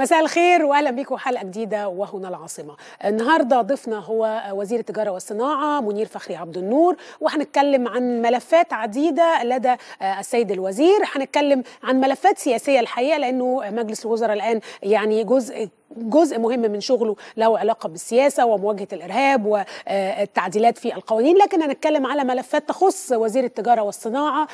مساء الخير وأهلا بكم حلقة جديدة وهنا العاصمة. النهارده ضيفنا هو وزير التجارة والصناعة منير فخري عبد النور وهنتكلم عن ملفات عديدة لدى السيد الوزير، هنتكلم عن ملفات سياسية الحقيقة لأنه مجلس الوزراء الآن يعني جزء جزء مهم من شغله له علاقة بالسياسة ومواجهة الإرهاب والتعديلات في القوانين. لكن هنتكلم على ملفات تخص وزير التجارة والصناعة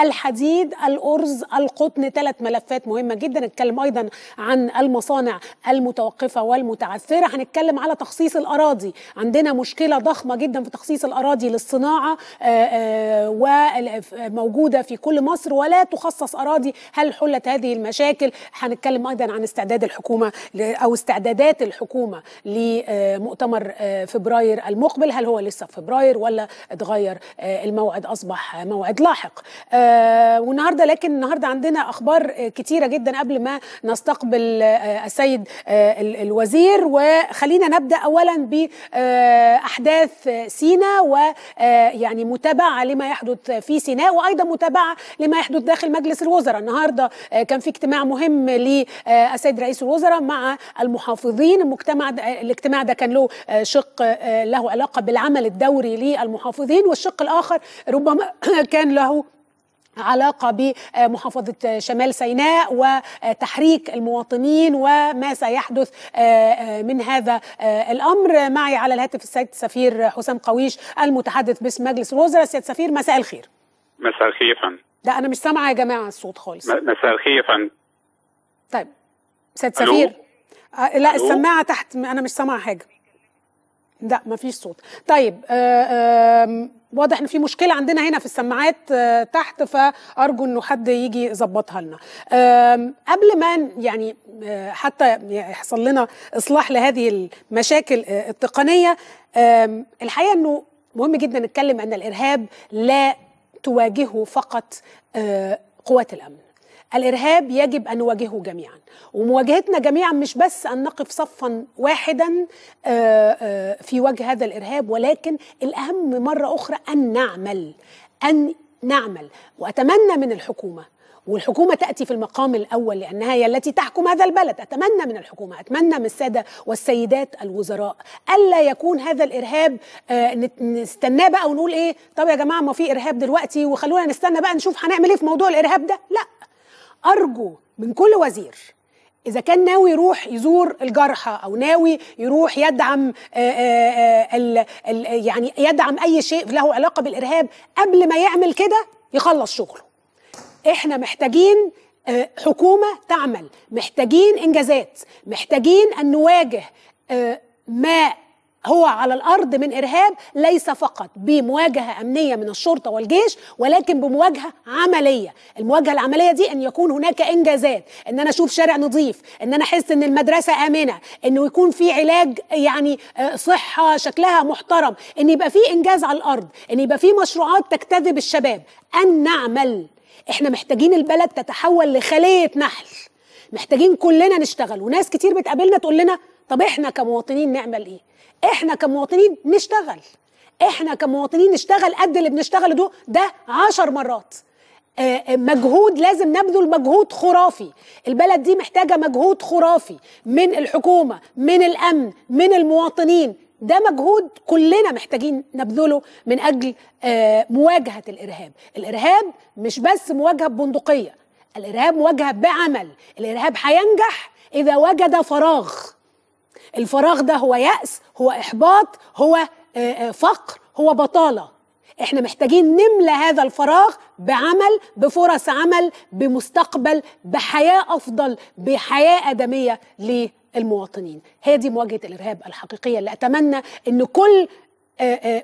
الحديد الأرز القطن ثلاث ملفات مهمة جدا. نتكلم أيضا عن المصانع المتوقفة والمتعثرة. هنتكلم على تخصيص الأراضي. عندنا مشكلة ضخمة جدا في تخصيص الأراضي للصناعة وموجودة في كل مصر ولا تخصص أراضي. هل حلت هذه المشاكل؟ هنتكلم أيضا عن استعداد الحكومة أو استعدادات الحكومة لمؤتمر فبراير المقبل. هل هو لسه في فبراير ولا اتغير؟ الموعد أصبح موعد لاحق. والنهاردة لكن النهارده عندنا أخبار كتيرة جدا قبل ما نستقبل السيد الوزير. وخلينا نبدأ اولا باحداث سيناء ويعني متابعة لما يحدث في سيناء وأيضا متابعة لما يحدث داخل مجلس الوزراء. النهارده كان في اجتماع مهم للسيد رئيس الوزراء مع المحافظين. المجتمع الاجتماع ده كان له شق له علاقة بالعمل الدوري للمحافظين. والشق الآخر ربما كان له علاقة بمحافظة شمال سيناء وتحريك المواطنين وما سيحدث من هذا الأمر. معي على الهاتف السيد سفير حسام قويش المتحدث باسم مجلس الوزراء. سيد سفير مساء الخير. مساء الخير يا فندم. لا أنا مش سامعة يا جماعة الصوت خالص. مساء الخير يا فندم. طيب سيد سفير. آه لا السماعة تحت أنا مش سامعة حاجة. لا مفيش صوت. طيب آه آه واضح إن في مشكلة عندنا هنا في السماعات آه تحت فأرجو إنه حد يجي يظبطها لنا. قبل ما يعني حتى يحصل لنا إصلاح لهذه المشاكل التقنية الحقيقة إنه مهم جدا نتكلم إن الإرهاب لا تواجهه فقط قوات الأمن. الإرهاب يجب أن نواجهه جميعا. ومواجهتنا جميعا مش بس أن نقف صفا واحدا في وجه هذا الإرهاب ولكن الأهم مرة أخرى أن نعمل أن نعمل. وأتمنى من الحكومة والحكومة تأتي في المقام الأول لأنها هي التي تحكم هذا البلد. أتمنى من الحكومة أتمنى من السادة والسيدات الوزراء ألا يكون هذا الإرهاب آه نستناه بقى ونقول إيه طب يا جماعة ما في إرهاب دلوقتي وخلونا نستنى بقى نشوف هنعمل إيه في موضوع الإرهاب ده. لا. أرجو من كل وزير إذا كان ناوي يروح يزور الجرحى أو ناوي يروح يدعم آآ آآ ال ال يعني يدعم أي شيء له علاقة بالإرهاب قبل ما يعمل كده يخلص شغله. إحنا محتاجين حكومة تعمل محتاجين إنجازات محتاجين أن نواجه ما هو على الأرض من إرهاب ليس فقط بمواجهة أمنية من الشرطة والجيش ولكن بمواجهة عملية، المواجهة العملية دي أن يكون هناك إنجازات، أن أنا أشوف شارع نظيف، أن أنا أحس إن المدرسة آمنة، إنه يكون في علاج يعني صحة شكلها محترم، إن يبقى في إنجاز على الأرض، إن يبقى في مشروعات تجتذب الشباب، أن نعمل. إحنا محتاجين البلد تتحول لخلية نحل. محتاجين كلنا نشتغل وناس كتير بتقابلنا تقول لنا طب إحنا كمواطنين نعمل إيه؟ إحنا كمواطنين نشتغل. إحنا كمواطنين نشتغل قد اللي بنشتغله ده ده عشر مرات. مجهود لازم نبذل مجهود خرافي. البلد دي محتاجة مجهود خرافي من الحكومة من الأمن من المواطنين. ده مجهود كلنا محتاجين نبذله من أجل مواجهة الإرهاب. الإرهاب مش بس مواجهة ببندقية الإرهاب مواجهة بعمل. الإرهاب هينجح إذا وجد فراغ. الفراغ ده هو يأس هو إحباط هو فقر هو بطالة. إحنا محتاجين نملى هذا الفراغ بعمل بفرص عمل بمستقبل بحياة أفضل بحياة آدمية للمواطنين. هي دي مواجهة الإرهاب الحقيقية اللي أتمنى أن كل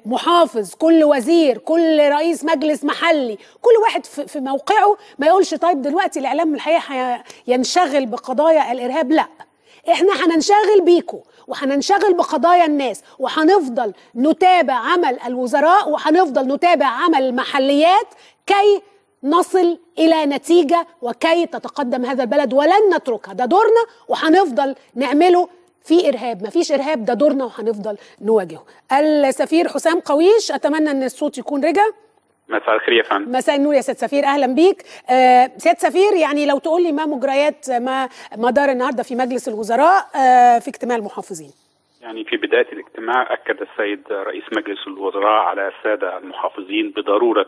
محافظ كل وزير كل رئيس مجلس محلي كل واحد في موقعه ما يقولش طيب دلوقتي الإعلام الحقيقة ينشغل بقضايا الإرهاب. لأ. إحنا هننشغل بيكم وهننشغل بقضايا الناس وهنفضل نتابع عمل الوزراء وهنفضل نتابع عمل المحليات كي نصل إلى نتيجة وكي تتقدم هذا البلد ولن نتركها ده دورنا وهنفضل نعمله في إرهاب. مفيش إرهاب ده دورنا وهنفضل نواجهه. السفير حسام قويش أتمنى إن الصوت يكون رجع. مساء الخير يا فندم. مساء النور يا سيد سفير أهلا بيك. آه سيد سفير يعني لو تقول لي ما مجريات ما مدار النهارده في مجلس الوزراء آه في اجتماع المحافظين؟ يعني في بداية الاجتماع أكد السيد رئيس مجلس الوزراء على السادة المحافظين بضرورة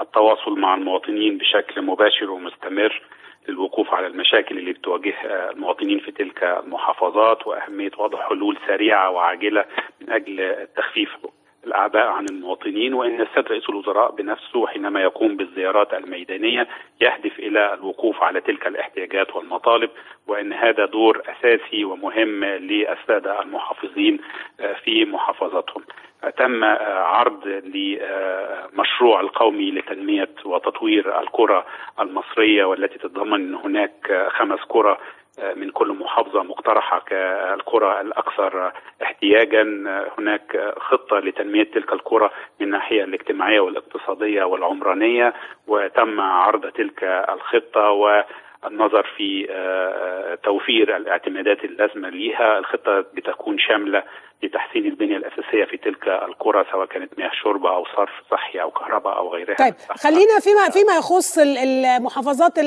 التواصل مع المواطنين بشكل مباشر ومستمر للوقوف على المشاكل اللي بتواجه المواطنين في تلك المحافظات وأهمية وضع حلول سريعة وعاجلة من أجل تخفيف الأعباء عن المواطنين وإن السيد رئيس الوزراء بنفسه حينما يقوم بالزيارات الميدانية يهدف إلى الوقوف على تلك الاحتياجات والمطالب وإن هذا دور أساسي ومهم للسادة المحافظين في محافظتهم. تم عرض لمشروع القومي لتنمية وتطوير القرى المصرية والتي تتضمن هناك خمس قرى من كل محافظة مقترحة كالقرى الأكثر احتياجا. هناك خطة لتنمية تلك القرى من الناحية الاجتماعية والاقتصادية والعمرانية وتم عرض تلك الخطة و النظر في توفير الاعتمادات اللازمة ليها. الخطة بتكون شاملة لتحسين البنية الأساسية في تلك القرى سواء كانت مياه شرب أو صرف صحي أو كهرباء أو غيرها طيب خلينا فيما فيما يخص المحافظات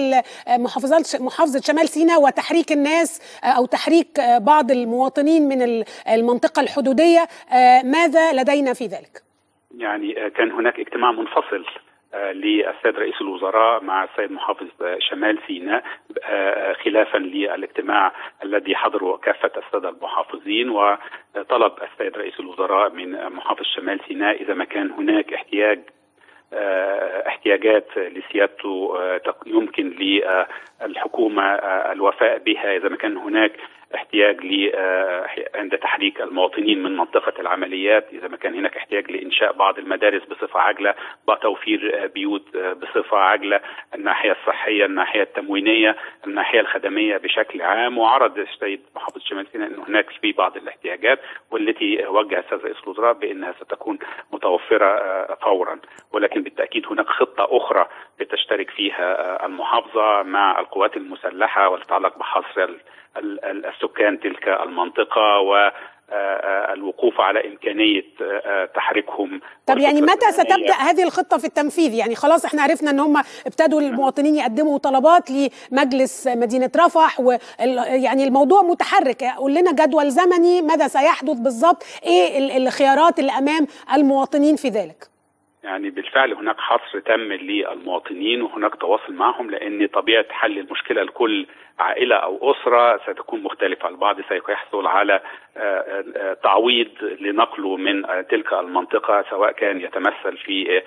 محافظات محافظة شمال سيناء وتحريك الناس أو تحريك بعض المواطنين من المنطقة الحدودية ماذا لدينا في ذلك؟ يعني كان هناك اجتماع منفصل للسيد رئيس الوزراء مع السيد محافظ شمال سيناء خلافا للاجتماع الذي حضره كافة السادة المحافظين وطلب السيد رئيس الوزراء من محافظ شمال سيناء إذا ما كان هناك احتياج احتياجات لسيادته يمكن للحكومة الوفاء بها إذا ما كان هناك احتياج ل عند تحريك المواطنين من منطقة العمليات. إذا ما كان هناك احتياج لإنشاء بعض المدارس بصفة عاجلة توفير بيوت بصفة عاجلة. الناحية الصحية الناحية التموينية الناحية الخدمية بشكل عام. وعرض السيد محافظ شمال سيناء ان هناك في بعض الاحتياجات والتي وجه السيد رئيس الوزراء بأنها ستكون متوفرة فورا. ولكن بالتأكيد هناك خطة أخرى لتشترك فيها المحافظة مع القوات المسلحة وتتعلق بحصر السكان تلك المنطقة والوقوف على إمكانية تحريكهم. طب يعني متى ستبدأ هذه الخطة في التنفيذ؟ يعني خلاص إحنا عرفنا إن هم ابتدوا المواطنين يقدموا طلبات لمجلس مدينة رفح ويعني الموضوع متحرك. قول لنا جدول زمني ماذا سيحدث بالضبط؟ إيه الخيارات اللي أمام المواطنين في ذلك؟ يعني بالفعل هناك حصر تم للمواطنين وهناك تواصل معهم لأن طبيعة حل المشكلة لكل عائلة أو أسرة ستكون مختلفة، البعض سيحصل على تعويض لنقله من تلك المنطقة سواء كان يتمثل في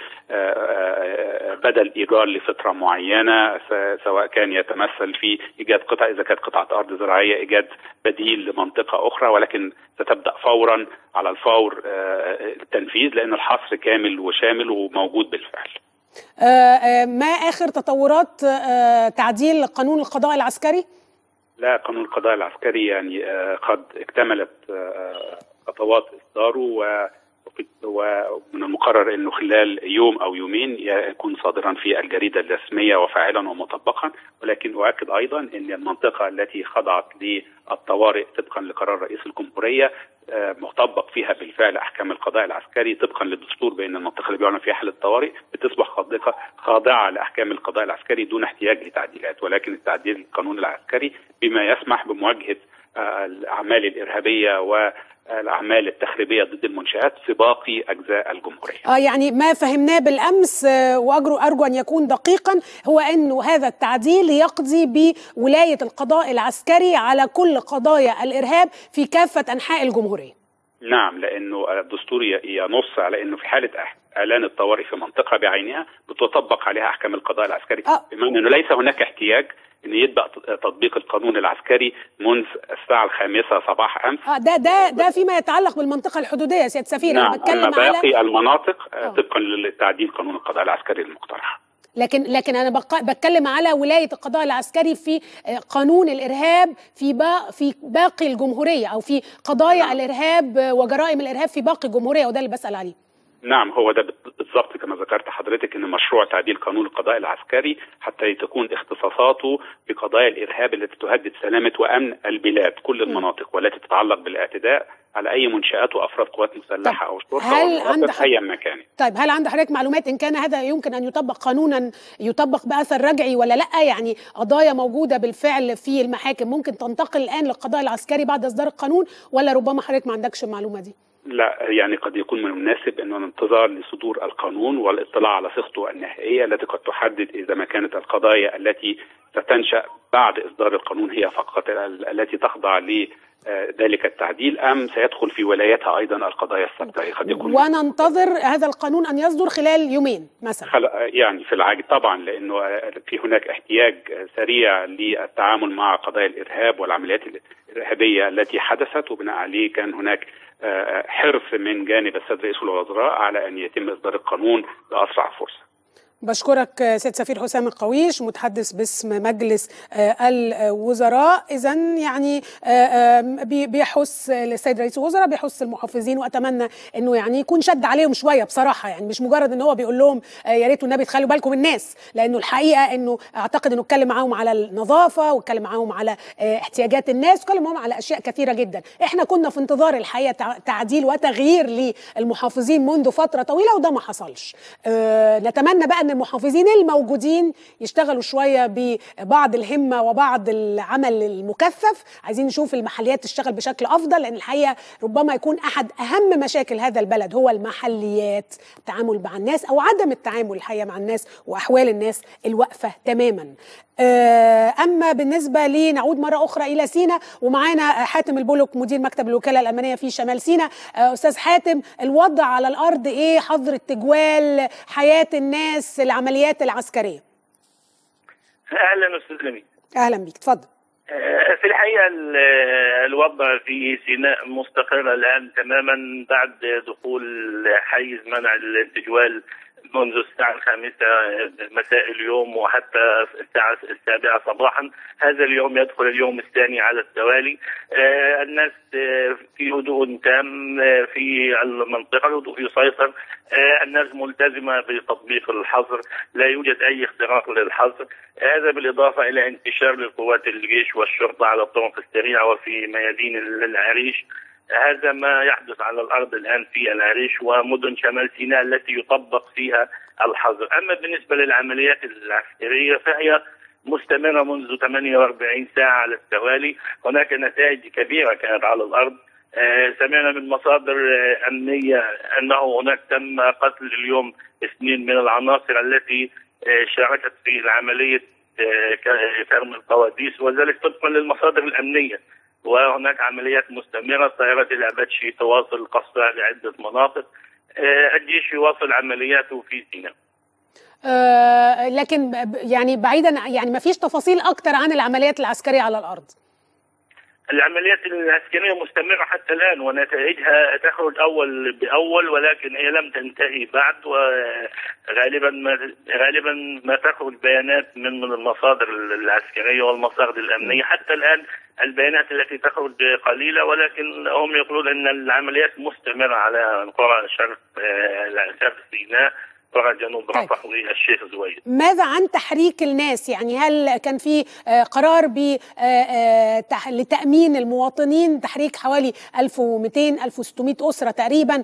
بدل إيجار لفتره معينة سواء كان يتمثل في إيجاد قطع إذا كانت قطعة أرض زراعية إيجاد بديل لمنطقة أخرى ولكن ستبدأ فورا على الفور التنفيذ لأن الحصر كامل وشامل وموجود بالفعل. ما آخر تطورات تعديل قانون القضاء العسكري؟ لا قانون القضاء العسكري يعني قد اكتملت خطوات إصداره ومن المقرر إنه خلال يوم أو يومين يكون صادرا في الجريدة الرسمية وفاعلا ومطبقا ولكن أؤكد أيضا إن المنطقة التي خضعت للطوارئ طبقا لقرار رئيس الجمهورية مطبق فيها بالفعل أحكام القضاء العسكري طبقا للدستور بأن المنطقة اللي بيعلن فيها حاله طوارئ بتصبح خاضعة لأحكام القضاء العسكري دون احتياج لتعديلات ولكن التعديل القانون العسكري بما يسمح بمواجهة الأعمال الإرهابية و الاعمال التخريبية ضد المنشآت في باقي أجزاء الجمهورية. آه يعني ما فهمناه بالأمس وارجو أرجو أن يكون دقيقا هو انه هذا التعديل يقضي بولاية القضاء العسكري على كل قضايا الإرهاب في كافة أنحاء الجمهورية. نعم لأنه الدستور ينص على إنه في حالة إعلان الطوارئ في منطقة بعينها بتطبق عليها أحكام القضاء العسكري. آه. بمعنى إنه ليس هناك احتياج إن يبدا تطبيق القانون العسكري منذ الساعة الخامسة صباح أمس. آه ده ده ده فيما يتعلق بالمنطقة الحدودية يا سياده سفير نعم أنا بتكلم اما باقي على المناطق طبقا للتعديل قانون القضاء العسكري المقترح. لكن لكن أنا بتكلم على ولاية القضاء العسكري في آه، قانون الإرهاب في با في باقي الجمهورية أو في قضايا نعم. الإرهاب آه، وجرائم الإرهاب في باقي الجمهورية وده اللي بسأل عليه نعم هو ده بالضبط كما ذكرت حضرتك إن مشروع تعديل قانون القضاء العسكري حتى تكون اختصاصاته بقضايا الإرهاب التي تهدد سلامة وأمن البلاد كل المناطق والتي تتعلق بالإعتداء على أي منشآت وأفراد قوات مسلحة أو شرطة هل أو عند في أي مكان طيب هل عند حضرتك معلومات إن كان هذا يمكن أن يطبق قانونا يطبق بأثر رجعي ولا لأ؟ يعني قضايا موجودة بالفعل في المحاكم ممكن تنتقل الآن للقضاء العسكري بعد إصدار القانون ولا ربما حضرتك ما عندكش المعلومة دي؟ لا يعني قد يكون من المناسب إنه الانتظار لصدور القانون والاطلاع على صيغته النهائية التي قد تحدد إذا ما كانت القضايا التي ستنشأ بعد إصدار القانون هي فقط ال- التي تخضع لذلك التعديل أم سيدخل في ولايتها أيضا القضايا الثابته قد يكون وننتظر هذا القانون أن يصدر خلال يومين مثلا. يعني في العاجل طبعا لأنه في هناك احتياج سريع للتعامل مع قضايا الإرهاب والعمليات الإرهابية التي حدثت وبناء عليه كان هناك حرص من جانب السيد رئيس الوزراء على أن يتم إصدار القانون بأسرع فرصة. بشكرك آه، سيد سفير حسام القويش متحدث باسم مجلس آه، الوزراء. اذا يعني آه، بي- بيحث السيد رئيس الوزراء بيحث المحافظين وأتمنى إنه يعني يكون شد عليهم شوية بصراحة. يعني مش مجرد إن هو بيقول لهم يا ريت النبي تخلوا بالكم من الناس لأنه الحقيقة إنه أعتقد إنه اتكلم معاهم على النظافة واتكلم معاهم على احتياجات الناس واتكلم معاهم على أشياء كثيرة جدا. إحنا كنا في انتظار الحقيقة تع- تعديل وتغيير للمحافظين منذ فترة طويلة وده ما حصلش. نتمنى بقى إن المحافظين الموجودين يشتغلوا شوية ببعض الهمة وبعض العمل المكثف. عايزين نشوف المحليات تشتغل بشكل أفضل لأن الحقيقة ربما يكون أحد أهم مشاكل هذا البلد هو المحليات التعامل مع الناس أو عدم التعامل الحقيقة مع الناس وأحوال الناس الواقفة تماما. أما بالنسبة لي نعود مرة أخرى إلى سينا ومعانا حاتم البولك مدير مكتب الوكالة الالمانيه في شمال سينا. آه، أستاذ حاتم الوضع على الأرض إيه؟ حظر التجوال حياة الناس العمليات العسكرية. أهلا أستاذ لمي أهلا بيك اتفضل. آه، في الحقيقة ال- الوضع في سيناء مستقر الآن تماما بعد دخول حيز منع التجوال منذ الساعة الخامسة مساء اليوم وحتى الساعة السابعة صباحا. هذا اليوم يدخل اليوم الثاني على التوالي. آه، الناس آه، في هدوء تام آه، في المنطقة الهدوء يسيطر الناس ملتزمة بتطبيق الحظر لا يوجد أي اختراق للحظر. هذا بالإضافة إلى انتشار لقوات الجيش والشرطة على الطرق السريعة وفي ميادين العريش. هذا ما يحدث على الأرض الآن في العريش ومدن شمال سيناء التي يطبق فيها الحظر، أما بالنسبة للعمليات العسكرية فهي مستمرة منذ 48 ساعة على التوالي، هناك نتائج كبيرة كانت على الأرض، آه، سمعنا من مصادر آه، أمنية أنه هناك تم قتل اليوم اثنين من العناصر التي آه، شاركت في عملية كرم القواديس وذلك طبقا للمصادر الأمنية. وهناك عمليات مستمرة طائرات الأباتشي تواصل قصفها لعدة مناطق آه، الجيش يواصل عملياته في سيناء. آه لكن يعني بعيدا يعني ما فيش تفاصيل أكتر عن العمليات العسكرية على الأرض؟ العمليات العسكرية مستمرة حتى الآن ونتائجها تخرج أول بأول ولكن هي لم تنتهي بعد وغالبا ما غالبا ما تخرج بيانات من من المصادر العسكرية والمصادر الأمنية. حتى الآن البيانات التي تخرج قليلة ولكن هم يقولون أن العمليات مستمرة على قرى شرق آه، شرق سيناء. جنوب طيب. رفح والشيخ زويد. ماذا عن تحريك الناس؟ يعني هل كان في آه، قرار ب آه، آه، لتأمين المواطنين؟ تحريك حوالي 1200 1600 أسرة تقريبا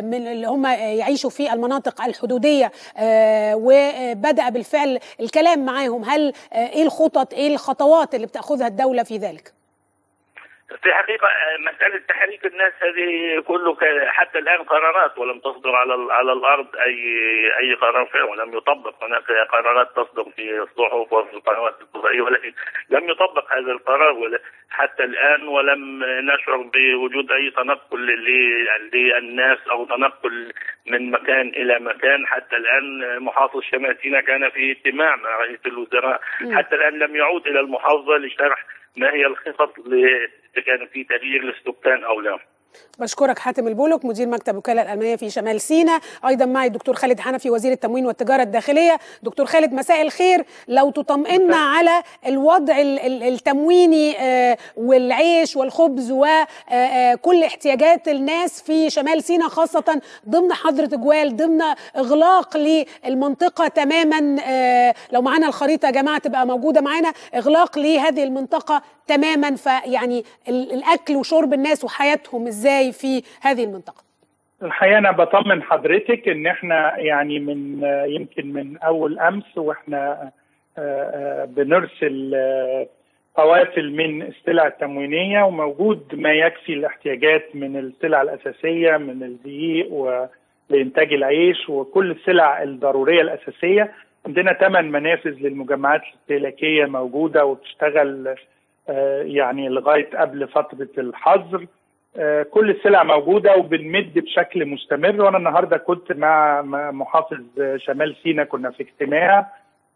من اللي هم يعيشوا في المناطق الحدودية وبدأ بالفعل الكلام معاهم. هل إيه الخطط إيه الخطوات اللي بتأخذها الدولة في ذلك؟ في الحقيقة آه، مسألة تحريك الناس هذه كله حتى الآن قرارات ولم تصدر على على الأرض أي أي قرار فعلا ولم يطبق. هناك قرارات تصدر في الصحف وفي القنوات الفضائية ولكن لم يطبق هذا القرار ولا حتى الآن ولم نشعر بوجود أي تنقل للناس أو تنقل من مكان إلى مكان. حتى الآن محافظ شمال سيناء كان في اجتماع مع رئيس الوزراء. حتى الآن لم يعود إلى المحافظة لشرح ما هي الخطط إذا كان في تغيير للسكان أو لا. بشكرك حاتم البولك مدير مكتب وكالة الألمانية في شمال سيناء. أيضا معي الدكتور خالد حنفي وزير التموين والتجارة الداخلية. دكتور خالد مساء الخير. لو تطمئنا على الوضع ال- ال- التمويني آه، والعيش والخبز وكل احتياجات الناس في شمال سيناء خاصة ضمن حظر تجوال ضمن إغلاق للمنطقة تماما. آه، لو معانا الخريطة يا جماعة تبقى موجودة معانا. إغلاق لهذه المنطقة تماما. فيعني ال- الأكل وشرب الناس وحياتهم إزاي في هذه المنطقة؟ الحقيقة أنا بطمن حضرتك إن إحنا يعني من يمكن من أول أمس وإحنا آه، آه، بنرسل آه، قوافل من السلع التموينية وموجود ما يكفي الاحتياجات من السلع الأساسية من الدقيق ولانتاج العيش وكل السلع الضرورية الأساسية. عندنا ثمان منافذ للمجمعات الاستهلاكية موجودة وبتشتغل يعني لغاية قبل فترة الحظر. آه، كل السلع موجودة وبنمد بشكل مستمر. وأنا النهارده كنت مع محافظ شمال سيناء كنا في اجتماع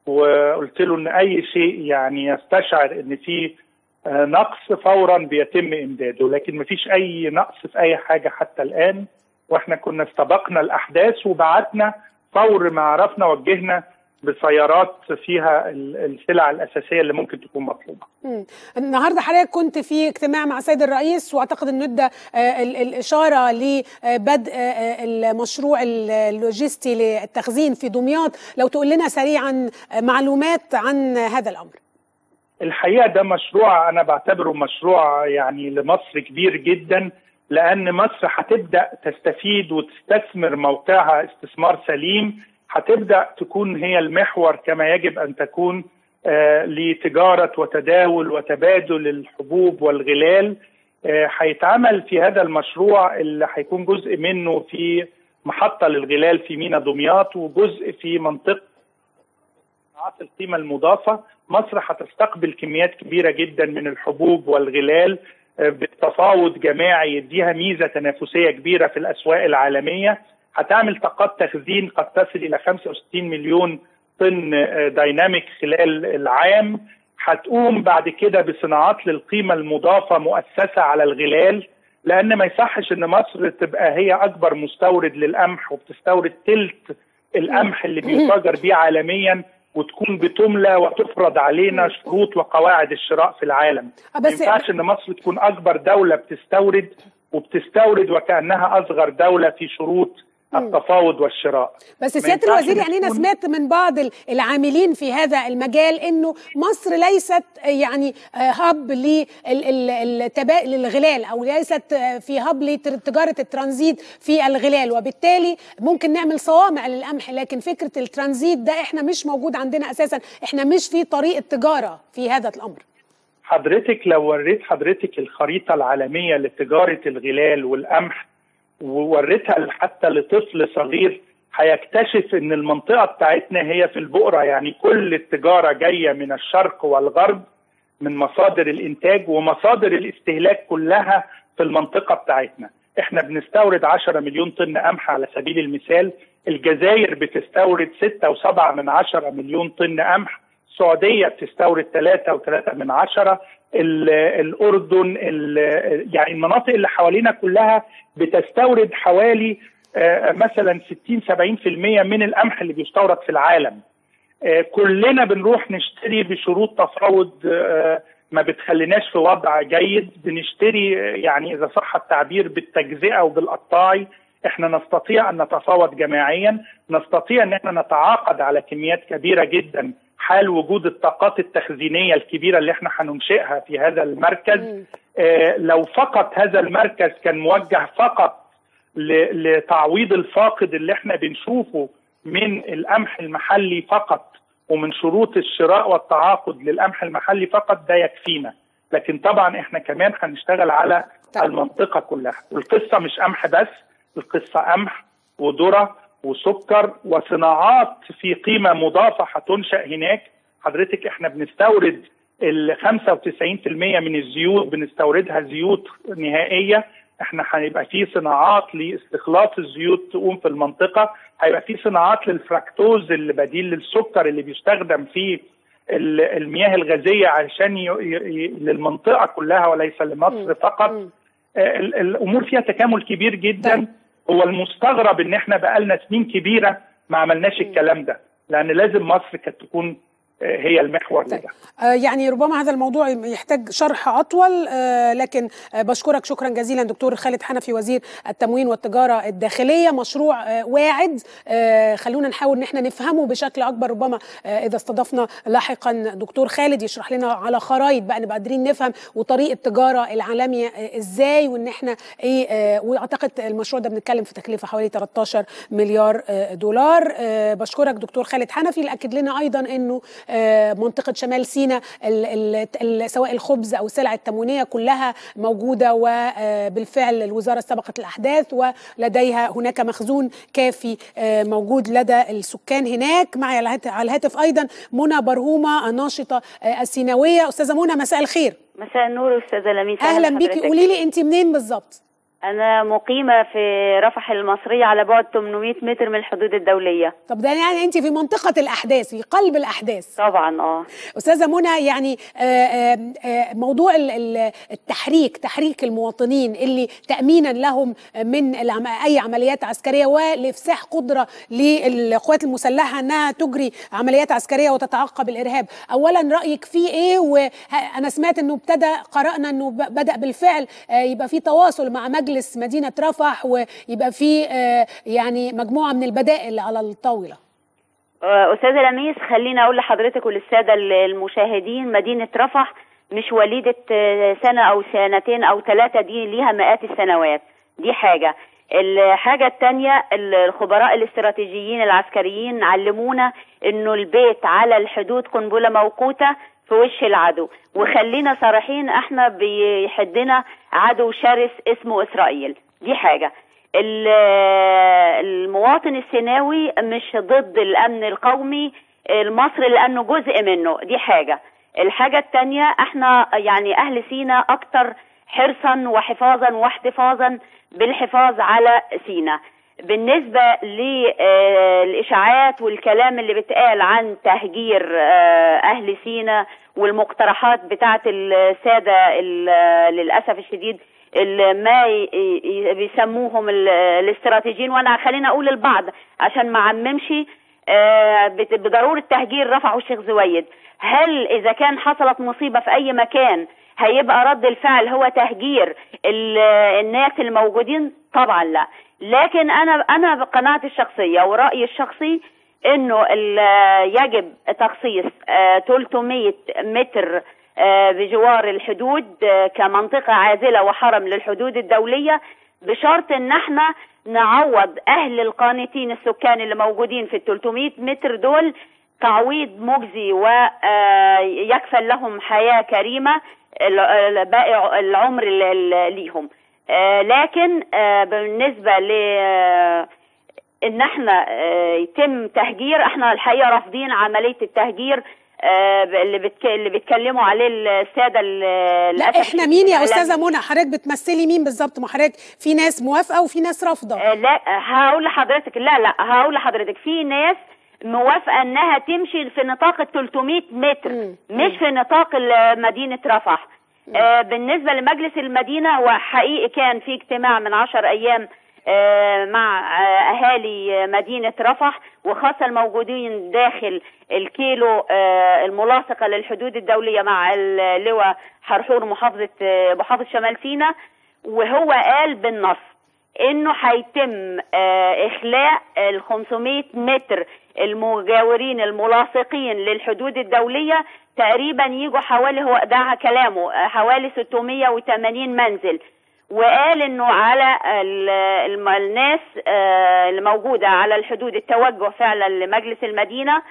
وقلت له إن أي شيء يعني يستشعر إن في آه، نقص فورا بيتم إمداده. لكن ما فيش أي نقص في أي حاجة حتى الآن. وإحنا كنا استبقنا الأحداث وبعتنا فور ما عرفنا وجهنا بسيارات فيها ال- السلع الأساسية اللي ممكن تكون مطلوبة. مم. النهارده حضرتك كنت في اجتماع مع السيد الرئيس وأعتقد انه ادى آه، ال- الاشاره لبدء آه، المشروع ال- اللوجستي للتخزين في دمياط. لو تقول لنا سريعا آه، معلومات عن هذا الأمر. الحقيقة ده مشروع أنا بعتبره مشروع يعني لمصر كبير جدا لأن مصر هتبدأ تستفيد وتستثمر موقعها استثمار سليم هتبدأ تكون هي المحور كما يجب أن تكون آه لتجارة وتداول وتبادل الحبوب والغلال. آه، هيتعمل في هذا المشروع اللي هيكون جزء منه في محطة للغلال في ميناء دمياط وجزء في منطقة صناعات القيمة المضافة. مصر هتستقبل كميات كبيرة جدا من الحبوب والغلال آه، بالتفاوض جماعي يديها ميزة تنافسية كبيرة في الأسواق العالمية. هتعمل طاقات تخزين قد تصل إلى 65 مليون طن آه، دايناميك خلال العام. هتقوم بعد كده بصناعات للقيمة المضافة مؤسسة على الغلال لأن ما يصحش إن مصر تبقى هي أكبر مستورد للقمح وبتستورد تلت القمح اللي بيتاجر بيه عالميا وتكون بتملى وتفرض علينا شروط وقواعد الشراء في العالم. آه، ما ينفعش إن مصر تكون أكبر دولة بتستورد وبتستورد وكأنها أصغر دولة في شروط التفاوض والشراء. بس سيادة الوزير يعني أنا سمعت من بعض ال- العاملين في هذا المجال إنه مصر ليست يعني آه، هب للغلال أو ليست آه، في هب لتجاره الترانزيت في الغلال. وبالتالي ممكن نعمل صوامع للقمح لكن فكرة الترانزيت ده إحنا مش موجود عندنا أساسا. إحنا مش في طريق التجارة في هذا الأمر. حضرتك لو وريت حضرتك الخريطة العالمية لتجارة الغلال والقمح ووريتها حتى لطفل صغير هيكتشف إن المنطقة بتاعتنا هي في البؤرة. يعني كل التجارة جاية من الشرق والغرب من مصادر الإنتاج ومصادر الاستهلاك كلها في المنطقة بتاعتنا. إحنا بنستورد 10 مليون طن قمح على سبيل المثال. الجزائر بتستورد 6.7 من 10 مليون طن قمح. السعودية بتستورد 3 و3 من 10 ال- الأردن ال- يعني المناطق اللي حوالينا كلها بتستورد حوالي آه، مثلا 60 70% من القمح اللي بيستورد في العالم. آه، كلنا بنروح نشتري بشروط تفاوض آه، ما بتخليناش في وضع جيد. بنشتري يعني إذا صح التعبير بالتجزئة وبالقطاعي إحنا نستطيع أن نتفاوض جماعيا. نستطيع إن إحنا نتعاقد على كميات كبيرة جدا. حال وجود الطاقات التخزينية الكبيرة اللي إحنا هننشئها في هذا المركز آه لو فقط هذا المركز كان موجه فقط لتعويض الفاقد اللي إحنا بنشوفه من القمح المحلي فقط ومن شروط الشراء والتعاقد للقمح المحلي فقط ده يكفينا. لكن طبعا إحنا كمان هنشتغل على. المنطقة كلها. والقصة مش قمح بس القصة قمح وذرة وسكر وصناعات في قيمة مضافة هتنشا هناك. حضرتك إحنا بنستورد ال 95% من الزيوت بنستوردها زيوت نهائية. إحنا هيبقى في صناعات لاستخلاص الزيوت تقوم في المنطقة. هيبقى في صناعات للفراكتوز اللي بديل للسكر اللي بيستخدم في ال- المياه الغازية عشان ي... ي... للمنطقة كلها وليس لمصر فقط. آه، ال- الأمور فيها تكامل كبير جدا. هو المستغرب إن إحنا بقالنا سنين كبيرة ما عملناش الكلام ده. لأن لازم مصر كانت تكون هي المحور طيب. لده آه، يعني ربما هذا الموضوع يحتاج شرح أطول آه، لكن آه، بشكرك شكرا جزيلا دكتور خالد حنفي وزير التموين والتجارة الداخلية. مشروع واعد. خلونا نحاول إن إحنا نفهمه بشكل أكبر ربما إذا استضفنا لاحقا دكتور خالد يشرح لنا على خرائط بقى نبقى قادرين نفهم وطريقة التجاره العالمية إزاي وإن إحنا إيه وأعتقد المشروع ده بنتكلم في تكلفة حوالي 13 مليار دولار. بشكرك دكتور خالد حنفي. اللي أكد لنا أيضا إنه منطقة شمال سيناء سواء الخبز أو السلع التموينية كلها موجودة وبالفعل الوزارة سبقت الأحداث ولديها هناك مخزون كافي آه، موجود لدى السكان هناك. معي على الهات- على الهاتف أيضا منى برهومة الناشطة آه، السيناويه أستاذة منى مساء الخير. مساء النور أستاذة لميس أهلا بيكي. قولي لي انت منين بالظبط؟ أنا مقيمة في رفح المصرية على بعد 800 متر من الحدود الدولية. طب ده يعني أنت في منطقة الأحداث في قلب الأحداث. طبعا آه. أستاذة منى يعني آه، آه، آه، موضوع ال- ال- التحريك تحريك المواطنين اللي تامينا لهم من أي عمليات عسكرية ولافساح قدرة للقوات المسلحة أنها تجري عمليات عسكرية وتتعقب الإرهاب. اولا رأيك فيه إيه؟ وأنا سمعت إنه ابتدى قرأنا إنه ب- بدأ بالفعل يبقى في تواصل مع مجلس مدينة رفح ويبقى في آه، يعني مجموعة من البدائل على الطاولة. آه، أستاذة لميس خليني أقول لحضرتك وللساده المشاهدين مدينة رفح مش وليدة آه، سنة أو سنتين أو ثلاثة دي ليها مئات السنوات. دي حاجة. الحاجة التانية الخبراء الاستراتيجيين العسكريين علمونا إنه البيت على الحدود قنبلة موقوتة في وش العدو. وخلينا صريحين إحنا بيحدنا عدو شرس اسمه إسرائيل. دي حاجة. ال- المواطن السيناوي مش ضد الأمن القومي المصري لأنه جزء منه. دي حاجة. الحاجة التانية إحنا يعني أهل سينا أكتر حرصا وحفاظا واحتفاظا بالحفاظ على سينا. بالنسبة للإشاعات والكلام اللي بيتقال عن تهجير آه، أهل سينا والمقترحات بتاعت السادة ال- للأسف الشديد اللي ما بيسموهم ال- الاستراتيجيين. وأنا خليني أقول البعض عشان ما عممش آه، بضرورة تهجير رفح والشيخ زويد. هل إذا كان حصلت مصيبة في أي مكان هيبقى رد الفعل هو تهجير ال- الناس الموجودين؟ طبعا لا. لكن أنا أنا بقناعتي الشخصية ورأيي الشخصي إنه يجب تخصيص آه، 300 متر آه، بجوار الحدود آه، كمنطقة عازلة وحرم للحدود الدولية بشرط إن إحنا نعوض أهل القانتين السكان اللي موجودين في ال 300 متر دول تعويض مجزي ويكفل لهم ال- ال- باقي العمر ال- ال- ليهم. آه، لكن آه، بالنسبة ل آه، إن إحنا آه، يتم تهجير إحنا الحقيقة رافضين عملية التهجير آه، اللي بتك... اللي بيتكلموا عليه السادة ال- لا إحنا مين يا. أستاذة منى حضرتك بتمثلي مين بالظبط ما حضرتك في ناس موافقة وفي ناس رافضة آه، لا هقول لحضرتك لا لا هقول لحضرتك في ناس موافقة إنها تمشي في نطاق ال 300 متر مم. مش في نطاق مدينة رفح آه، بالنسبة لمجلس المدينة هو حقيقي كان في اجتماع من 10 أيام آه، مع آه، أهالي مدينة رفح وخاصة الموجودين داخل الكيلو الملاصقة للحدود الدولية مع اللواء حرحور محافظة آه، محافظ شمال سيناء وهو قال بالنص. إنه هيتم آه، إخلاء ال 500 متر المجاورين الملاصقين للحدود الدولية تقريبا يجوا حوالي هو ده كلامه آه، حوالي 680 منزل. وقال إنه على الناس آه، اللي موجوده على الحدود التوجه فعلا لمجلس المدينة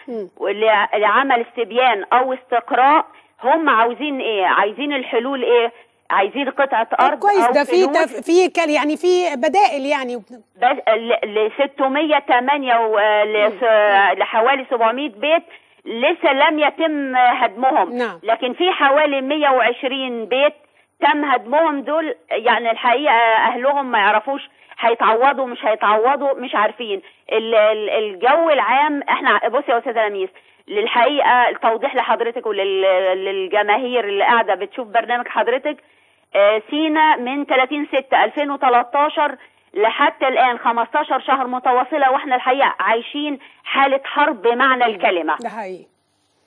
لعمل استبيان أو استقراء هم عاوزين إيه؟ عايزين الحلول إيه؟ عايزين قطعة أرض كويس. أو ده في تف- في يعني في بدائل يعني. بس ل ل 608 و- لحوالي 700 بيت لسه لم يتم هدمهم. نعم. لكن في حوالي 120 بيت تم هدمهم دول. يعني الحقيقة أهلهم ما يعرفوش. هيتعوضوا مش هيتعوضوا مش عارفين. ال- ال- الجو العام إحنا بصي يا أستاذة لميس للحقيقة التوضيح لحضرتك وللجماهير اللي قاعدة بتشوف برنامج حضرتك آه، سينا من 30 6 2013 لحتى الآن 15 شهر متواصلة وإحنا الحقيقة عايشين حالة حرب بمعنى الكلمة. ده حقيقي.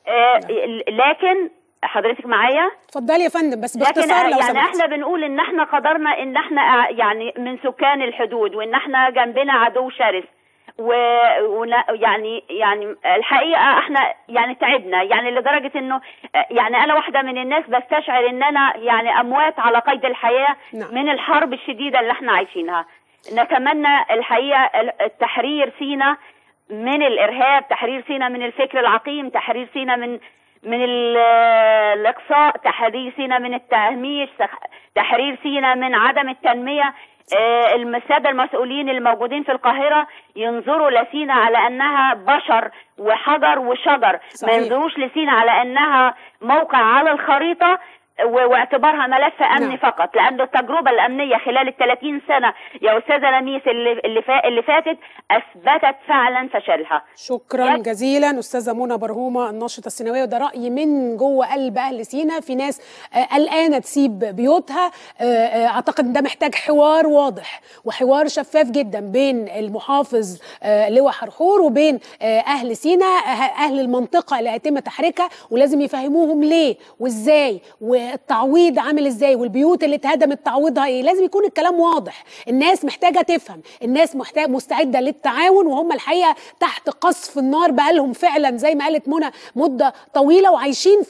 آه، لكن حضرتك معايا؟ اتفضلي يا فندم بس باختصار لو يعني سمحتي إحنا بنقول إن إحنا قدرنا إن إحنا يعني من سكان الحدود وإن إحنا جنبنا عدو شرس. و ون- يعني يعني الحقيقة إحنا يعني تعبنا. يعني لدرجة انه يعني أنا واحدة من الناس بستشعر ان أنا يعني اموات على قيد الحياة نعم. من الحرب الشديدة اللي إحنا عايشينها. نتمنى الحقيقة التحرير سينا من الإرهاب تحرير سينا من الفكر العقيم تحرير سينا من من ال- الإقصاء تحرير سينا من التهميش تح- تحرير سينا من عدم التنمية. آه، الساده المسؤولين الموجودين في القاهرة ينظروا لسينا على أنها بشر وحجر وشجر ما صحيح. ينظروش لسينا على أنها موقع على الخريطة و- واعتبارها ملف امني نعم. فقط لأن التجربة الأمنية خلال ال 30 سنة يا أستاذة لميس اللي اللي, فا اللي فاتت أثبتت فعلا فشلها. شكرا يد- جزيلا أستاذة منى برهومة الناشطة السيناويه وده رأي من جوه قلب أهل سينا. في ناس آه، قلقانة تسيب بيوتها آه، آه، أعتقد ده محتاج حوار واضح وحوار شفاف جدا بين المحافظ لواء حرحور وبين أهل سينا. أهل المنطقة اللي هيتم تحريكها ولازم يفهموهم ليه وإزاي والتعويض عامل إزاي والبيوت اللي اتهدمت تعويضها إيه. لازم يكون الكلام واضح. الناس محتاجة تفهم. الناس محتاج مستعدة للتعاون وهم الحقيقة تحت قصف النار بقالهم فعلا زي ما قالت منى مدة طويلة وعايشين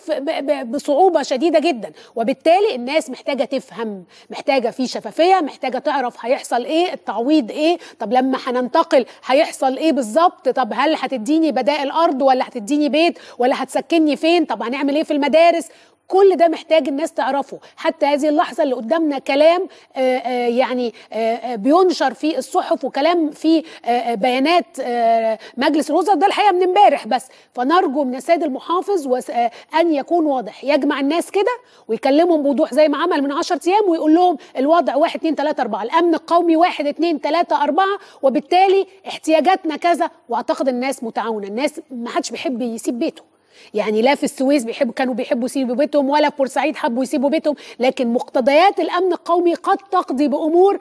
بصعوبة شديدة جدا. وبالتالي الناس محتاجة تفهم. محتاجة في شفافية. محتاجة تعرف هيحصل إيه التعويض إيه. طب لما هننتقل هيحصل إيه بالظبط؟ طب هل هتديني بدائل أرض ولا هتديني بيت ولا هتسكنني فين؟ طب هنعمل إيه في المدارس؟ كل ده محتاج الناس تعرفه. حتى هذه اللحظة اللي قدامنا كلام آه، آه، يعني آه، بينشر في الصحف وكلام في بيانات مجلس الوزراء. ده الحقيقة من امبارح بس. فنرجو من السيد المحافظ أن يكون واضح. يجمع الناس كده ويكلمهم بوضوح زي ما عمل من 10 أيام ويقول لهم الوضع 1 2 3 4 الأمن القومي 1 2 3 4 وبالتالي احتياجاتنا كذا. وأعتقد الناس متعاونة. الناس ما حدش بيحب يسيب بيته. يعني لا في السويس بيحبوا كانوا بيحبوا يسيبوا بيتهم ولا في بورسعيد حبوا يسيبوا بيتهم لكن مقتضيات الأمن القومي قد تقضي بأمور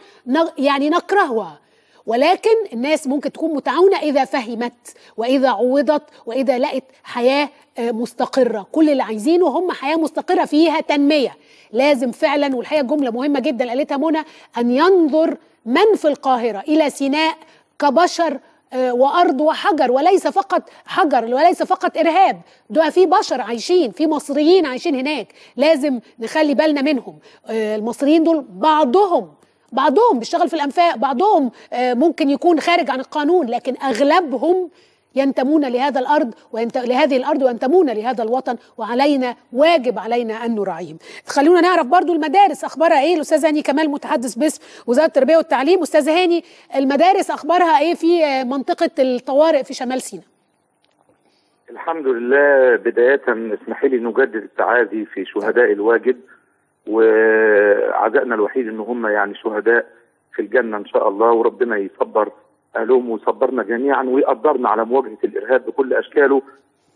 يعني نكرهها. ولكن الناس ممكن تكون متعاونة إذا فهمت وإذا عوضت وإذا لقت حياة آه، مستقرة. كل اللي عايزينه هم حياة مستقرة فيها تنمية. لازم فعلا والحقيقة جملة مهمة جدا قالتها منى أن ينظر من في القاهرة إلى سيناء كبشر وأرض وحجر وليس فقط حجر وليس فقط إرهاب. ده في بشر عايشين في مصريين عايشين هناك. لازم نخلي بالنا منهم. آه، المصريين دول بعضهم بعضهم بيشتغل في الأنفاق بعضهم آه، ممكن يكون خارج عن القانون لكن أغلبهم ينتمون لهذا الأرض وينت... لهذه الأرض وينتمون لهذا الوطن وعلينا واجب علينا أن نراعيهم. خلونا نعرف برضو المدارس أخبارها إيه الأستاذ هاني كمال متحدث باسم وزارة التربية والتعليم أستاذ هاني المدارس أخبارها إيه في منطقة الطوارئ في شمال سيناء؟ الحمد لله بداية اسمحي لي نجدد التعازي في شهداء الواجب وعزائنا الوحيد إن هم يعني شهداء في الجنة إن شاء الله وربنا يصبر أهلهم ويصبرنا جميعا ويقدرنا على مواجهة الإرهاب بكل أشكاله.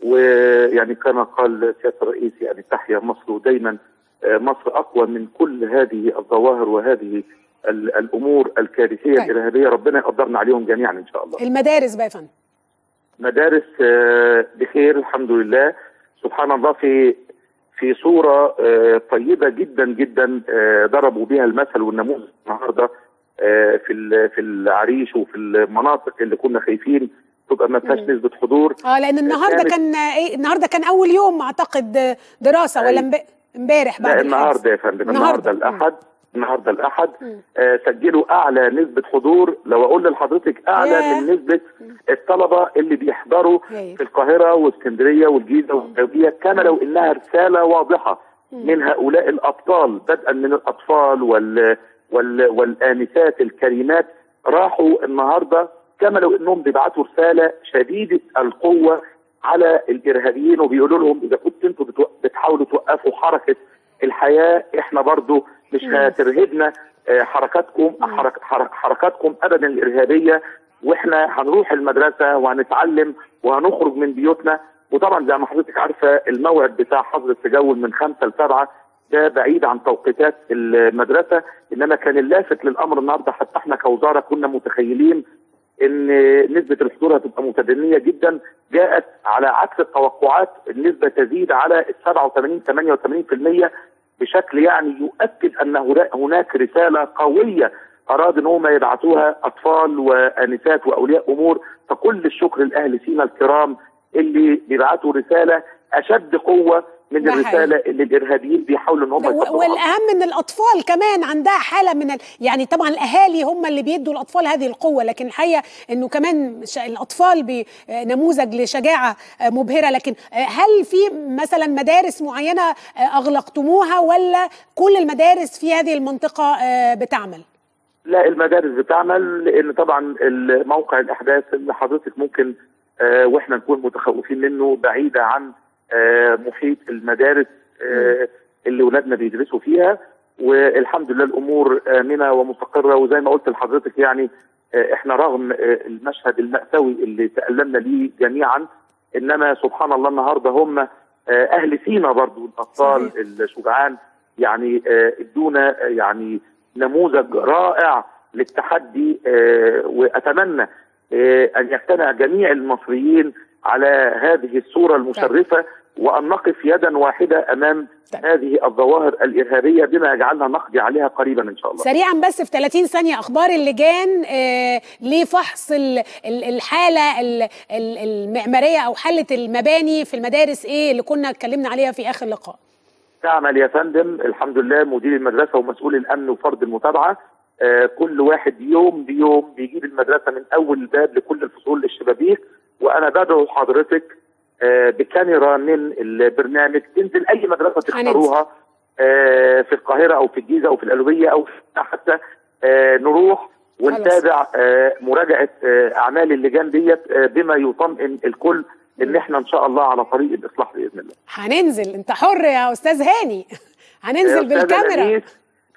ويعني كما قال سيادة الرئيس يعني تحيا مصر ودايما آه، مصر أقوى من كل هذه الظواهر وهذه ال- الأمور الكارثية طيب. الإرهابية. ربنا يقدرنا عليهم جميعا إن شاء الله. المدارس بقى يا فندم. مدارس آه، بخير الحمد لله. سبحان الله في في صورة آه، طيبة جدا جدا ضربوا بها المثل والنموذج النهارده. في ال- في العريش وفي المناطق اللي كنا خايفين تبقى ما فيهاش مم. نسبة حضور آه لأن النهارده كان آه، إيه النهارده كان أول يوم أعتقد آه، دراسة ولا امبارح بعد لا. النهارده يا فندم. النهارده الاحد النهارده الأحد. آه سجلوا أعلى نسبة حضور لو أقول لحضرتك أعلى ياه. من نسبه الطلبة اللي بيحضروا هايل. في القاهرة واسكندرية والجيزة والجويه كما لو إنها رسالة واضحة من هؤلاء الأبطال بدءا من الأطفال وال وال والانسات الكريمات راحوا النهارده كما لو إنهم بيبعتوا رسالة شديدة القوة على الإرهابيين وبيقولوا لهم إذا كنتوا أنتوا بتحاولوا توقفوا حركة الحياة إحنا برضو مش. هترهبنا آه، حركاتكم حرك حرك حركاتكم ابدا الإرهابية وإحنا هنروح المدرسة وهنتعلم وهنخرج من بيوتنا وطبعا زي ما حضرتك عارفة الموعد بتاع حظر التجول من خمسة لسبعة ده بعيد عن توقيتات المدرسة إنما كان اللافت للأمر النهارده حتى إحنا كوزارة كنا متخيلين إن نسبة الحضور هتبقى متدنية جدا جاءت على عكس التوقعات النسبة تزيد على 87 88% بشكل يعني يؤكد أن هناك رسالة قوية اراد إن هم يبعثوها أطفال وآنسات وأولياء أمور. فكل الشكر لأهل سينا الكرام اللي بيبعتوا رسالة أشد قوة من الرسالة اللي الارهابيين بيحاولوا إن هم والأهم إن الأطفال كمان عندها حالة من ال... يعني طبعا الأهالي هم اللي بيدوا الأطفال هذه القوة لكن الحقيقة إنه كمان ش... الأطفال بنموذج لشجاعة مبهرة. لكن هل في مثلا مدارس معينة أغلقتموها ولا كل المدارس في هذه المنطقة بتعمل؟ لا المدارس بتعمل لأن طبعا موقع الأحداث اللي حضرتك ممكن آه وإحنا نكون متخوفين منه بعيدة عن آه محيط المدارس آه اللي ولادنا بيدرسوا فيها. والحمد لله الأمور آمنة ومستقرة. وزي ما قلت لحضرتك يعني إحنا رغم المشهد المأساوي اللي تألمنا ليه جميعا إنما سبحان الله النهارده هم أهل سينا برضو الأطفال الشجعان. يعني إدونا يعني نموذج رائع للتحدي وأتمنى أن يقتنع جميع المصريين على هذه الصورة المشرفة وأن نقف يدا واحدة أمام هذه الظواهر الإرهابية بما يجعلنا نقضي عليها قريبا إن شاء الله. سريعا بس في 30 ثانية أخبار اللجان آه لفحص الحالة المعمارية أو حالة المباني في المدارس إيه اللي كنا اتكلمنا عليها في آخر لقاء. تعمل يا فندم الحمد لله مدير المدرسة ومسؤول الأمن وفرد المتابعة آه كل واحد يوم بيوم بيجيب المدرسة من أول الباب لكل الفصول الشبابيك وأنا بدعو حضرتك آه بكاميرا من البرنامج. تنزل أي مدرسة تختاروها آه في القاهرة أو في الجيزة أو في القلوبيه أو حتى آه نروح ونتابع مراجعة أعمال اللجان ديت بما يطمئن الكل إن إحنا إن شاء الله على طريق الإصلاح بإذن الله. هننزل. أنت حر يا أستاذ هاني. هننزل بالكاميرا.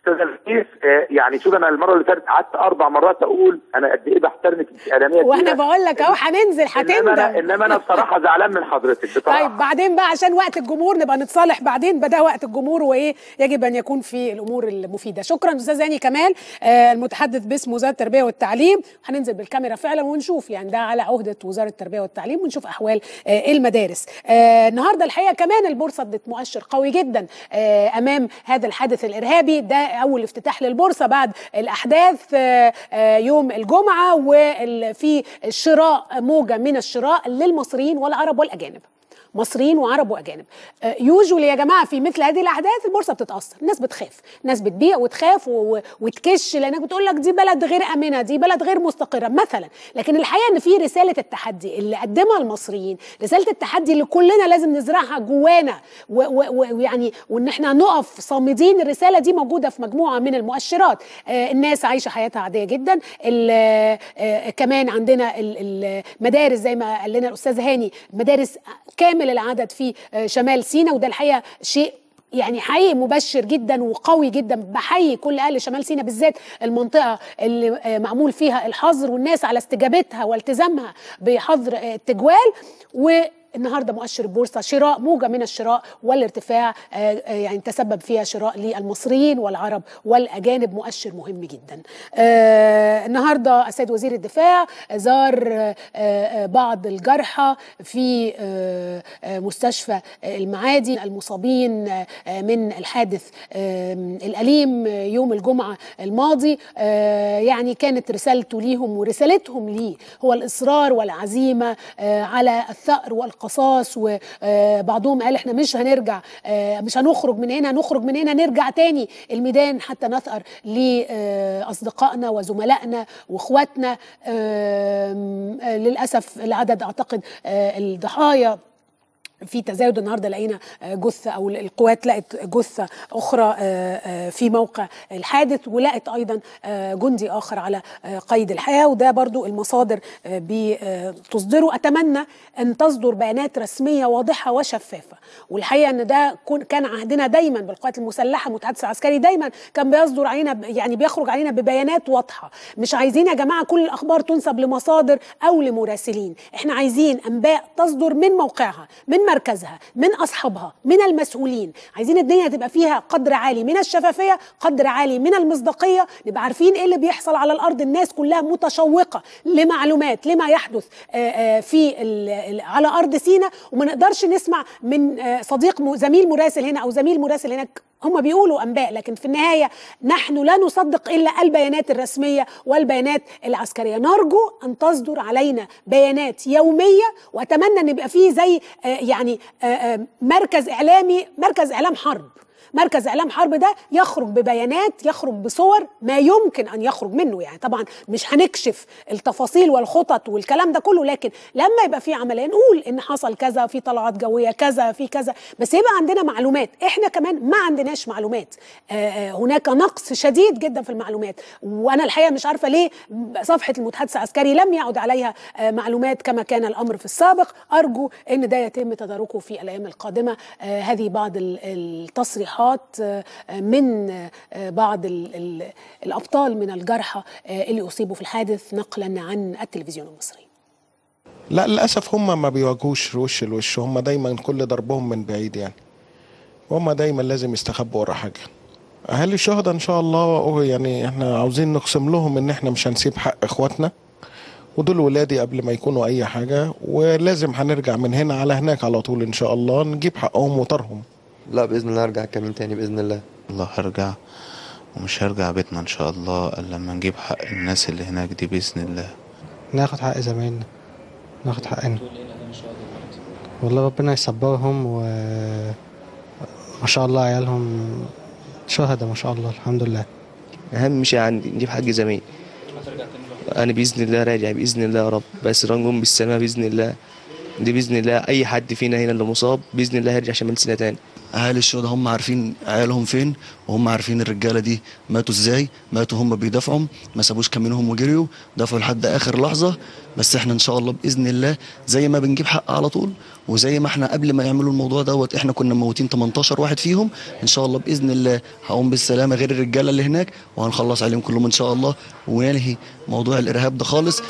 أستاذ الرئيس يعني شوف أنا المرة اللي فاتت قعدت أربع مرات أقول أنا قد إيه بحترمك أنت إعلامية وأنا بقول لك أهو هننزل هتندم إنما أنا إنما أنا بصراحة زعلان من حضرتك بصراحة. طيب بعدين بقى عشان وقت الجمهور نبقى نتصالح بعدين بدا وقت الجمهور وإيه يجب أن يكون في الأمور المفيدة. شكرا أستاذ هاني كمال آه المتحدث باسم وزارة التربية والتعليم. هننزل بالكاميرا فعلا ونشوف يعني ده على عهدة وزارة التربية والتعليم ونشوف أحوال آه المدارس. آه النهارده الحقيقة كمان البورصة ادت مؤشر قوي جدا آه أمام هذا الحادث الإرهابي. ده أول افتتاح للبورصة بعد الأحداث يوم الجمعة وفي شراء موجة من الشراء للمصريين والعرب والأجانب. مصريين وعرب وأجانب يوجولي يا جماعة في مثل هذه الأحداث البورصة بتتأثر الناس بتخاف الناس بتبيع وتخاف. وتكش لأنك بتقول لك دي بلد غير آمنة دي بلد غير مستقرة مثلا لكن الحقيقة إن في رسالة التحدي اللي قدمها المصريين رسالة التحدي اللي كلنا لازم نزرعها جوانا ويعني. وإن إحنا نقف صامدين الرسالة دي موجودة في مجموعة من المؤشرات آه الناس عايشة حياتها عادية جدا آه كمان عندنا المدارس زي ما قال لنا الأستاذ هاني مدارس كامل العدد في شمال سيناء وده الحقيقة شيء يعني حقيقي مبشر جدا وقوي جدا بحيي كل أهل شمال سيناء بالذات المنطقة اللي معمول فيها الحظر والناس على استجابتها والتزامها بحظر التجوال. و النهارده مؤشر البورصه شراء موجة من الشراء والارتفاع يعني تسبب فيها شراء للمصريين والعرب والأجانب مؤشر مهم جدا. النهارده السيد وزير الدفاع زار بعض الجرحى في مستشفى المعادي المصابين من الحادث الأليم يوم الجمعة الماضي يعني كانت رسالته ليهم ورسالتهم ليه هو الإصرار والعزيمة على الثأر والقصاص وبعضهم قال إحنا مش هنرجع مش هنخرج من هنا نخرج من هنا نرجع تاني. الميدان حتى نثأر لأصدقائنا وزملائنا وإخواتنا للأسف العدد أعتقد الضحايا. في تزايد النهارده لقينا جثة أو القوات لقت جثة أخرى في موقع الحادث ولقت أيضا جندي آخر على قيد الحياة وده برضو المصادر بتصدره أتمنى أن تصدر بيانات رسمية واضحة وشفافة. والحقيقة أن ده كان عهدنا دايما بالقوات المسلحة المتحدث العسكري دايما كان بيصدر علينا يعني بيخرج علينا ببيانات واضحة. مش عايزين يا جماعة كل الأخبار تنسب لمصادر أو لمراسلين. إحنا عايزين أنباء تصدر من موقعها من مركزها من أصحابها من المسؤولين. عايزين الدنيا تبقى فيها قدر عالي من الشفافية قدر عالي من المصداقية. نبقى عارفين إيه اللي بيحصل على الأرض. الناس كلها متشوقة لمعلومات لما يحدث آه، آه، في على أرض سينا وما نقدرش نسمع من آه، صديق زميل مراسل هنا أو زميل مراسل هناك هم بيقولوا أنباء لكن في النهاية نحن لا نصدق إلا البيانات الرسمية والبيانات العسكرية. نرجو أن تصدر علينا بيانات يومية وأتمنى أن يبقى فيه زي آه، يعني آه، آه، مركز إعلامي مركز إعلام حرب. مركز إعلام حرب ده يخرج ببيانات يخرج بصور ما يمكن أن يخرج منه يعني. طبعا مش هنكشف التفاصيل والخطط والكلام ده كله لكن لما يبقى في عملية نقول إن حصل كذا في طلعات جوية كذا في كذا. بس يبقى عندنا معلومات. إحنا كمان ما عندناش معلومات. آه، آه، هناك نقص شديد جدا في المعلومات. وأنا الحقيقة مش عارفة ليه صفحة المتحدث العسكري لم يعد عليها آه، معلومات كما كان الأمر في السابق. أرجو إن ده يتم تداركه في الأيام القادمة. هذه بعض ال- التصريحات آه، من آه، بعض ال- ال- الأبطال من الجرحى آه، اللي أصيبوا في الحادث نقلا عن التلفزيون المصري. لا للأسف هم ما بيواجهوش وش لوش هم دايما كل ضربهم من بعيد يعني. هم دايما لازم يستخبوا ورا حاجة. أهالي الشهداء إن شاء الله يعني إحنا عاوزين نقسم لهم إن إحنا مش هنسيب حق إخواتنا ودول ولادي قبل ما يكونوا أي حاجة ولازم هنرجع من هنا على هناك على طول إن شاء الله نجيب حقهم وطارهم لا بإذن الله أرجع كمان تاني بإذن الله. الله هرجع ومش هرجع بيتنا إن شاء الله إلا لما نجيب حق الناس اللي هناك دي بإذن الله. ناخد حق زمايلنا ناخد حقنا. والله ربنا يصبرهم و ما شاء الله عيالهم شهداء ما شاء الله الحمد لله. أهم شيء عندي نجيب حق زمايلي أنا بإذن الله راجع بإذن الله يا رب. بس رنجهم بالسلامة بإذن الله. دي بإذن الله أي حد فينا هنا اللي مصاب بإذن الله هيرجع شمال سنه تاني. أهالي الشهداء هم عارفين عيالهم فين وهم عارفين الرجالة دي ماتوا إزاي ماتوا هم بيدافعوا ما سابوش كمينهم وجريوا دافعوا لحد آخر لحظة. بس إحنا إن شاء الله بإذن الله زي ما بنجيب حق على طول وزي ما إحنا قبل ما يعملوا الموضوع دوت إحنا كنا موتين 18 واحد فيهم إن شاء الله بإذن الله هقوم بالسلامة غير الرجالة اللي هناك وهنخلص عليهم كلهم إن شاء الله وننهي موضوع الإرهاب ده خالص.